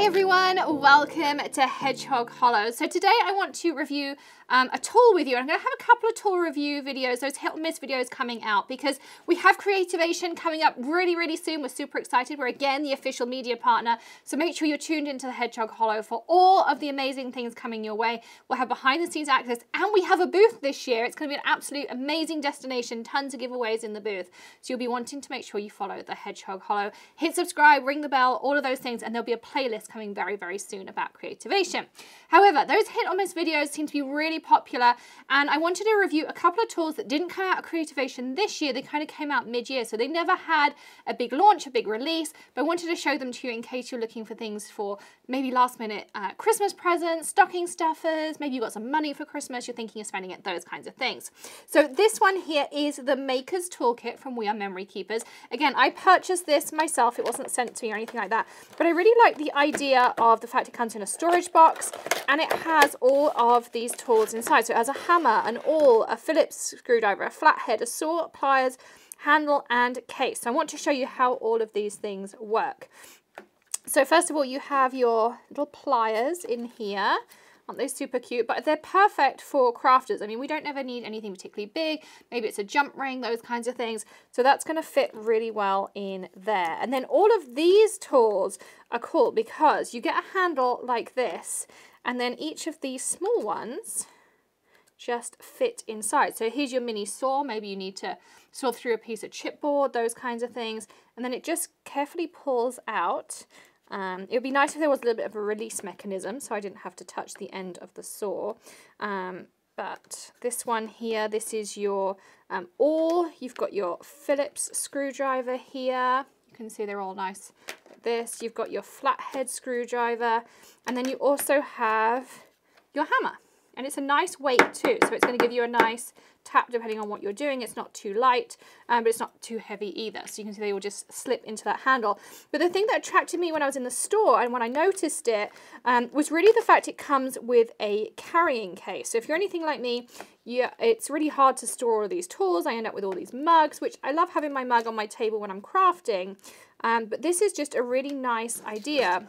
Hi everyone, welcome to Hedgehog Hollow. So today I want to review um, a tool with you. I'm going to have a couple of tool review videos, those or miss videos coming out because we have Creativation coming up really, really soon. We're super excited. We're again the official media partner. So make sure you're tuned into the Hedgehog Hollow for all of the amazing things coming your way. We'll have behind the scenes access and we have a booth this year. It's going to be an absolute amazing destination. Tons of giveaways in the booth. So you'll be wanting to make sure you follow the Hedgehog Hollow. Hit subscribe, ring the bell, all of those things. And there'll be a playlist coming very, very soon about Creativation. However, those hit or miss videos seem to be really popular and I wanted to review a couple of tools that didn't come out of Creativation this year. They kind of came out mid-year, so they never had a big launch, a big release, but I wanted to show them to you in case you're looking for things for maybe last minute uh, Christmas presents, stocking stuffers, maybe you've got some money for Christmas, you're thinking of spending it, those kinds of things. So this one here is the Maker's Toolkit from We Are Memory Keepers. Again, I purchased this myself, it wasn't sent to me or anything like that, but I really like the idea of the fact it comes in a storage box and it has all of these tools inside. So it has a hammer, an awl, a Phillips screwdriver, a flathead, a saw, pliers, handle and case. So I want to show you how all of these things work. So first of all, you have your little pliers in here. Aren't they super cute? But they're perfect for crafters. I mean, we don't ever need anything particularly big. Maybe it's a jump ring, those kinds of things. So that's going to fit really well in there. And then all of these tools are cool because you get a handle like this and then each of these small ones just fit inside. So here's your mini saw. Maybe you need to saw through a piece of chipboard, those kinds of things. And then it just carefully pulls out. Um, it would be nice if there was a little bit of a release mechanism so I didn't have to touch the end of the saw. Um, but this one here, this is your um, awl. You've got your Phillips screwdriver here. You can see they're all nice this. You've got your flathead screwdriver, and then you also have your hammer. And it's a nice weight too, so it's going to give you a nice tap depending on what you're doing. It's not too light, um, but it's not too heavy either. So you can see they will just slip into that handle. But the thing that attracted me when I was in the store and when I noticed it um, was really the fact it comes with a carrying case. So if you're anything like me, yeah, it's really hard to store all these tools. I end up with all these mugs, which I love having my mug on my table when I'm crafting. Um, but this is just a really nice idea,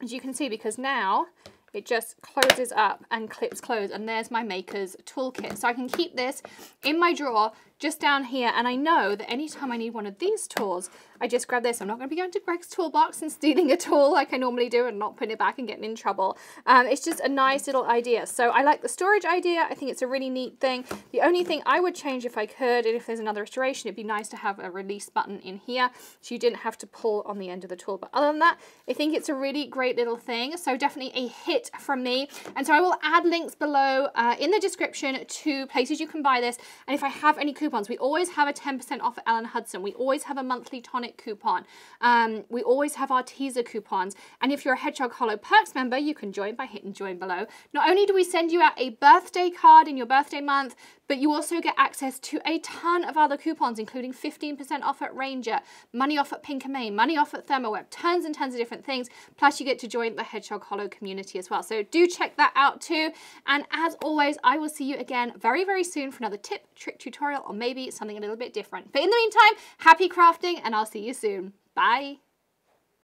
as you can see, because now it just closes up and clips closed and there's my maker's toolkit. So I can keep this in my drawer just down here and I know that anytime I need one of these tools, I just grab this. I'm not going to be going to Greg's toolbox and stealing a tool like I normally do and not putting it back and getting in trouble. Um, it's just a nice little idea. So I like the storage idea. I think it's a really neat thing. The only thing I would change if I could, and if there's another restoration, it'd be nice to have a release button in here so you didn't have to pull on the end of the tool. But other than that, I think it's a really great little thing. So definitely a hit from me. And so I will add links below uh, in the description to places you can buy this. And if I have any coupons coupons. We always have a 10% off at Ellen Hutson. We always have a monthly tonic coupon. Um, we always have Arteza coupons. And if you're a Hedgehog Hollow Perks member, you can join by hitting join below. Not only do we send you out a birthday card in your birthday month, but you also get access to a ton of other coupons, including 15% off at Ranger, money off at Pink Main, money off at Thermoweb, tons and tons of different things. Plus you get to join the Hedgehog Hollow community as well. So do check that out too. And as always, I will see you again very, very soon for another tip, trick, tutorial, or maybe something a little bit different. But in the meantime, happy crafting and I'll see you soon. Bye.